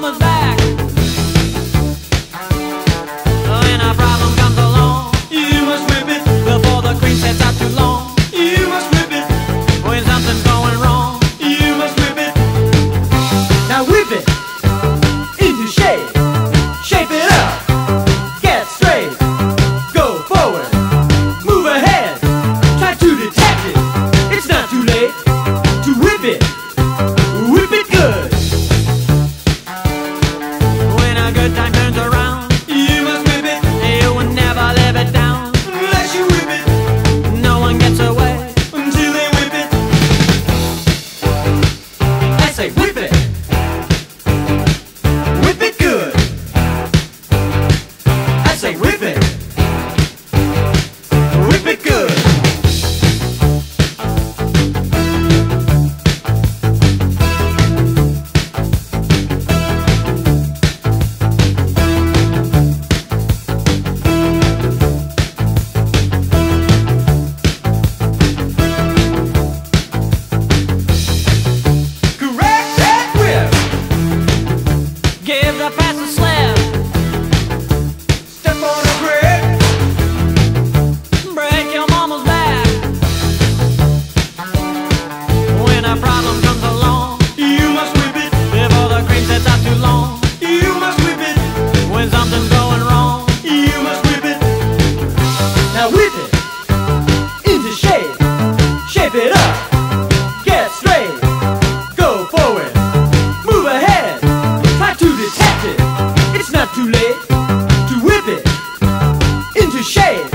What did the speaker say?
mama back. Good confesso, sou detect